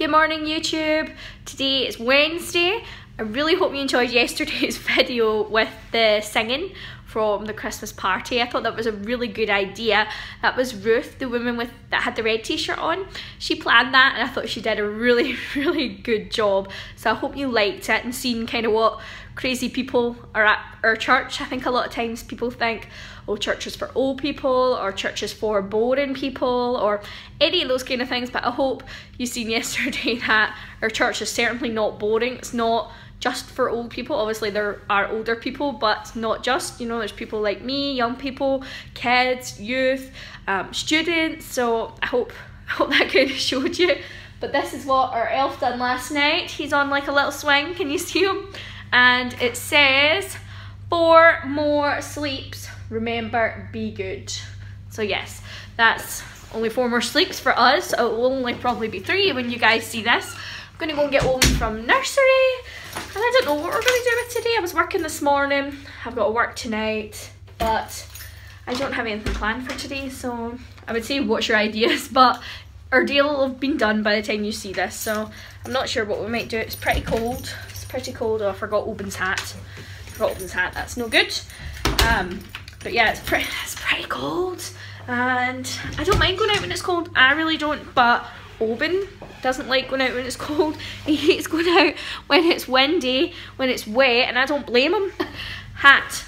Good morning YouTube. Today is Wednesday. I really hope you enjoyed yesterday's video with the singing from the Christmas party. I thought that was a really good idea. That was Ruth, the woman with that had the red t-shirt on. She planned that and I thought she did a really, really good job. So I hope you liked it and seen kind of what crazy people are at our church. I think a lot of times people think, oh, church is for old people or church is for boring people or any of those kind of things. But I hope you seen yesterday that our church is certainly not boring. It's not just for old people. Obviously, there are older people, but not just. You know, there's people like me, young people, kids, youth, um, students. So I hope I hope that kind of showed you. But this is what our elf done last night. He's on like a little swing. Can you see him? And it says, four more sleeps. Remember, be good. So yes, that's only four more sleeps for us. It will only probably be three when you guys see this. Gonna go and get Oban from nursery and I don't know what we're to do with today. I was working this morning. I've got to work tonight. But I don't have anything planned for today. So I would say what's your ideas. But our deal will have been done by the time you see this. So I'm not sure what we might do. It's pretty cold. It's pretty cold. Oh, I forgot Oban's hat. I forgot Oban's hat. That's no good. Um, but yeah, it's pretty, it's pretty cold. And I don't mind going out when it's cold. I really don't. But Oban doesn't like going out when it's cold. He hates going out when it's windy, when it's wet, and I don't blame him. Hat,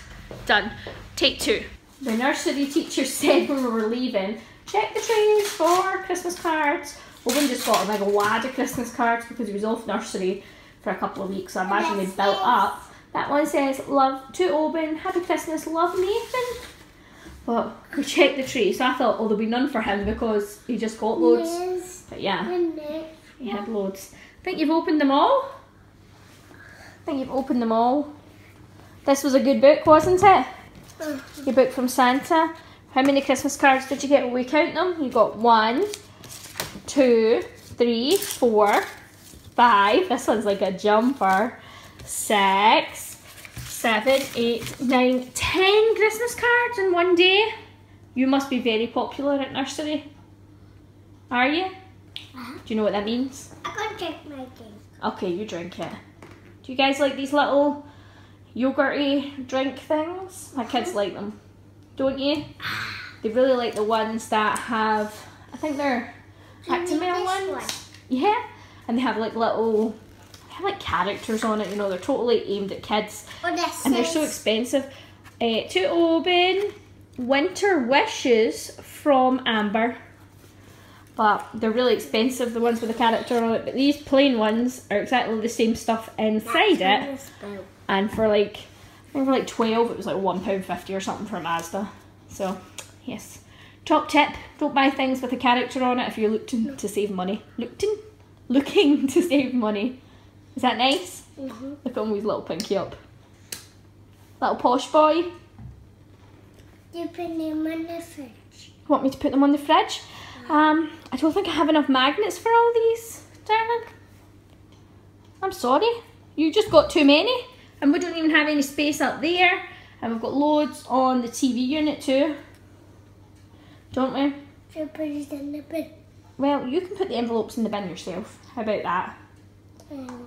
done. Take two. The nursery teacher said when we were leaving, check the trays for Christmas cards. Oban just got like a wad of Christmas cards because he was off nursery for a couple of weeks. So I imagine they built up. That one says, love to Oban, happy Christmas, love Nathan. But we checked the tree, so I thought, oh, there'll be none for him because he just got loads. Yes. But yeah, he had loads. I think you've opened them all. I think you've opened them all. This was a good book, wasn't it? Uh-huh. Your book from Santa. How many Christmas cards did you get when we count them? You got one, two, three, four, five. This one's like a jumper. Six, seven, eight, nine, ten Christmas cards in one day. You must be very popular at nursery. Are you? Uh -huh. Do you know what that means? I can drink my drink. Okay, you drink it. Do you guys like these little yogurty drink things? My kids uh-huh. like them. Don't you? They really like the ones that have, I think they're Actimel ones. One. Yeah. And they have like little they have like characters on it, you know, they're totally aimed at kids. and they're so expensive. Uh, to open Winter Wishes from Amber. But they're really expensive, the ones with the character on it. But these plain ones are exactly the same stuff inside it. And for like, I think for like 12, it was like £1.50 or something from Asda. So, yes. Top tip, don't buy things with a character on it if you're looking to save money. Looking? Looking to save money. Is that nice? Mm -hmm. Look at him with little pinky up. Little posh boy. You put them on the fridge. Want me to put them on the fridge? Um, I don't think I have enough magnets for all these, darling. I'm sorry. You just got too many. And we don't even have any space up there. And we've got loads on the TV unit too. Don't we? So put it in the bin. Well, you can put the envelopes in the bin yourself. How about that? Mm.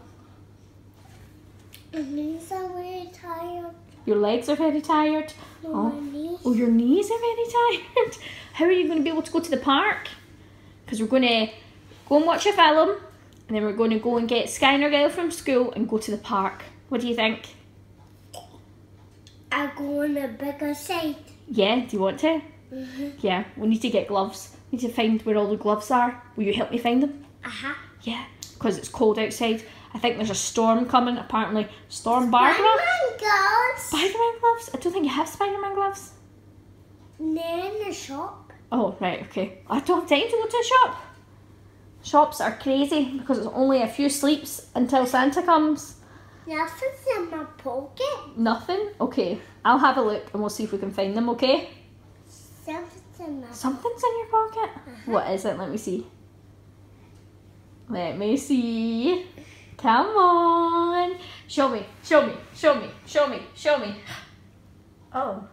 My knees are very tired. Your legs are very tired? No, oh. My knees. oh, your knees are very tired? How are you going to be able to go to the park? Because we're going to go and watch a film and then we're going to go and get Skyner Girl from school and go to the park. What do you think? I'll go on a bigger side. Yeah, do you want to? Mm -hmm. Yeah, we need to get gloves. We need to find where all the gloves are. Will you help me find them? Uh-huh. Yeah, because it's cold outside. I think there's a storm coming, apparently. Storm Barbara? Spider-Man gloves. Spider-Man gloves? I don't think you have Spider-Man gloves. They're in the shop. Oh, right, okay. I don't have time to go to a shop. Shops are crazy because it's only a few sleeps until Santa comes. Nothing's in my pocket. Nothing? Okay. I'll have a look and we'll see if we can find them, okay? Something's in my Something's in your pocket? Uh -huh. What is it? Let me see. Let me see. Come on. Show me, show me, show me, show me, show me. Oh,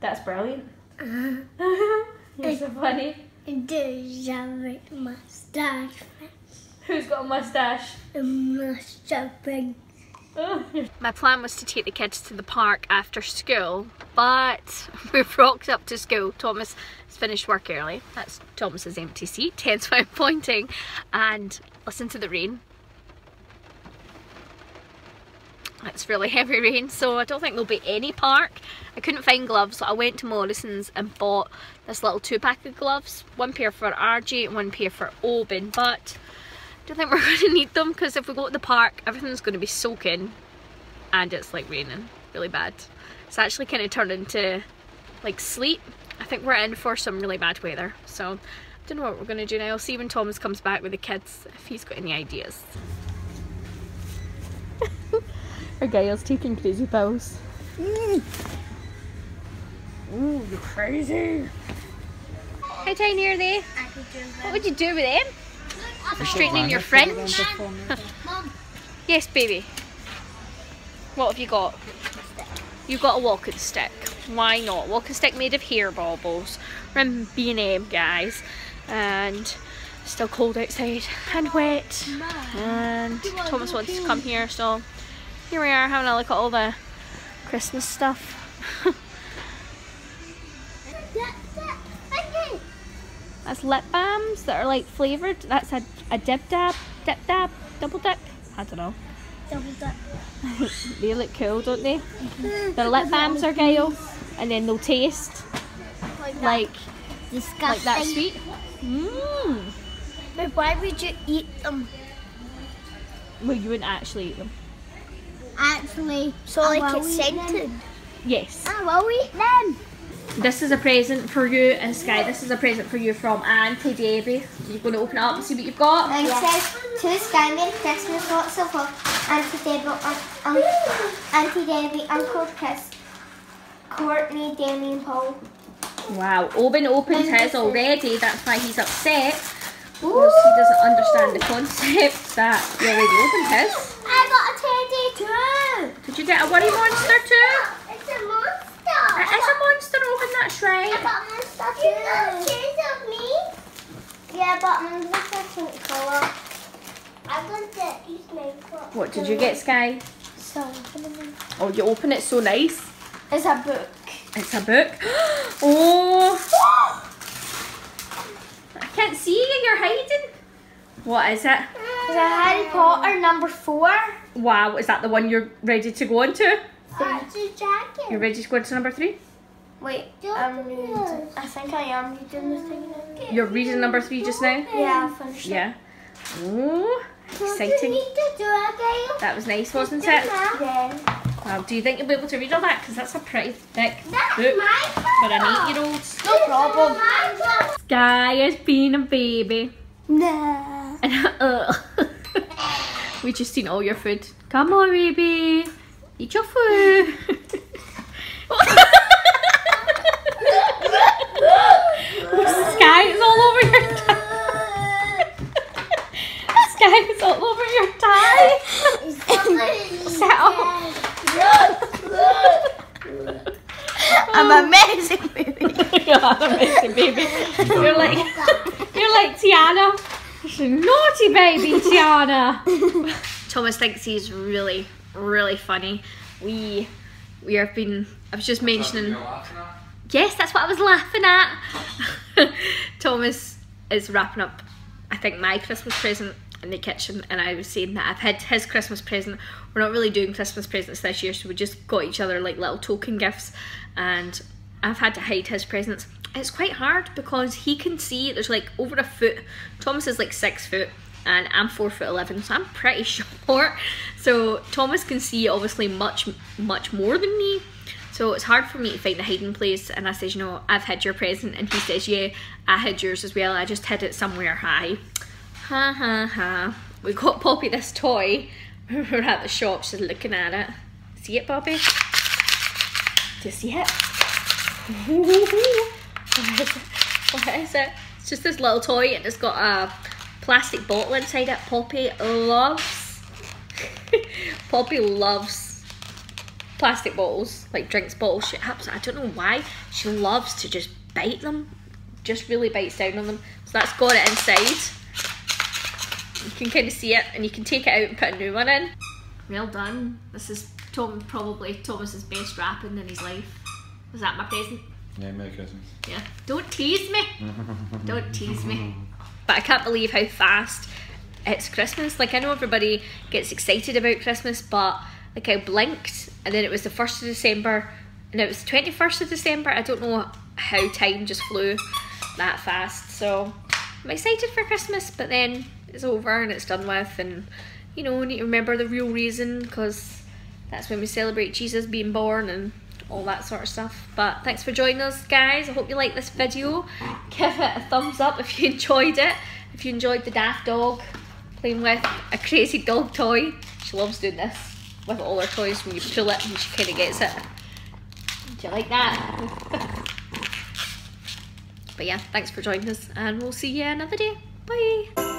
that's brilliant. You're so funny. There's a mustache. Who's got a mustache? Mr. Pig. My plan was to take the kids to the park after school, but we've rocked up to school. Thomas has finished work early. That's Thomas's empty seat, hence why I'm pointing. And listen to the rain. It's really heavy rain, so I don't think there'll be any park. I couldn't find gloves, so I went to Morrison's and bought this little two pack of gloves. One pair for RJ and one pair for Oban, but I don't think we're going to need them because if we go to the park, everything's going to be soaking and it's like raining really bad. It's actually kind of turned into like sleet. I think we're in for some really bad weather, so I don't know what we're going to do now. I'll see when Thomas comes back with the kids if he's got any ideas. Our Gail's taking crazy pills. Ooh, you're crazy. How tiny are they? What would you do with them? For straightening your French? yes, baby. What have you got? You've got a walking stick. Why not? Walking stick made of hair baubles from B&M, guys. And still cold outside and wet. And Thomas wants to come here, so here we are having a look at all the Christmas stuff. That's lip balms that are like flavoured. That's a, a dip dab, dip dab, double dip. I don't know. Double dip. they look cool, don't they? The lip balms are Gail, and then they'll taste like Disgusting. like that sweet. Mmm. But why would you eat them? Well, you wouldn't actually eat them. Actually, so like it's scented. Yes. I will eat them. This is a present for you, and Sky. This is a present for you from Auntie Debbie. You're going to open it up and see what you've got. And it says to Sky Merry Christmas, lots of love, Auntie Debbie, um, um, Auntie Debbie, Uncle Chris, Courtney, Damien, Paul. Wow, Oban opened his already. That's why he's upset. Because he doesn't understand the concept that you already opened his. I got a teddy too. Did you get a worry monster too? Uh, it's a monster. Uh, it is a monster, Oban, that's I right. got a monster too. You got pictures of me? Yeah, but mine's a different colour. I got the piece makeup. What did you get, Sky? So, Oh, you open it so nice. it's a book. It's a book. Oh, I can't see you, you're hiding. What is it? It's a Harry Potter number four. Wow, is that the one you're ready to go on to? That's a jacket. You're ready to go into number three? Wait, I'm um, reading. I think I am reading the thing now. You're reading number three just now? Yeah, I finished it. Yeah. Oh, exciting. need to do it again. That was nice, wasn't it? Yeah. Wow, do you think you'll be able to read all that? Because that's a pretty thick That's book my for an eight-year-old. No problem. Sky is being a baby. Nah. Uh, Ugh. we just seen all your food. Come on, baby. Eat your food. Sky is all over your tie. Sky is all over your tie. I'm amazing, baby. You're amazing, baby. You're like, you're like Tiana. She's a naughty baby, Tiana. Thomas thinks he's really, really funny. We, we have been. I was just mentioning. Yes, that's what I was laughing at. Thomas is wrapping up, I think, my Christmas present in the kitchen, and I was saying that I've had his Christmas present. We're not really doing Christmas presents this year, so we just got each other like little token gifts, and I've had to hide his presents. It's quite hard because he can see there's like over a foot. Thomas is like six foot, and I'm four foot eleven, so I'm pretty short. So Thomas can see obviously much, much more than me. So it's hard for me to find a hiding place. And I says, you know, I've hid your present. And he says, yeah, I hid yours as well. I just hid it somewhere high. Ha ha ha. We got Poppy this toy. We were at the shop, she's looking at it. See it, Poppy? Do you see it? what is it? It's just this little toy and it's got a plastic bottle inside it. Poppy loves. Poppy loves plastic bottles, like drinks bottles. She I don't know why, she loves to just bite them. Just really bites down on them. So that's got it inside. You can kind of see it and you can take it out and put a new one in. Well done. This is Tom probably Thomas's best wrapping in his life. Was that my present? Yeah, Merry Christmas. Yeah. Don't tease me. Don't tease me. But I can't believe how fast it's Christmas. Like I know everybody gets excited about Christmas, but like I blinked and then it was the first of December and it was the twenty first of December. I don't know how time just flew that fast. So I'm excited for Christmas, but then it's over and it's done with, and you know, we need to remember the real reason because that's when we celebrate Jesus being born and all that sort of stuff. But thanks for joining us, guys. I hope you like this video. Give it a thumbs up if you enjoyed it. If you enjoyed the daft dog playing with a crazy dog toy. She loves doing this with all her toys when you pull it and she kind of gets it. Do you like that? but yeah, thanks for joining us and we'll see you another day. Bye.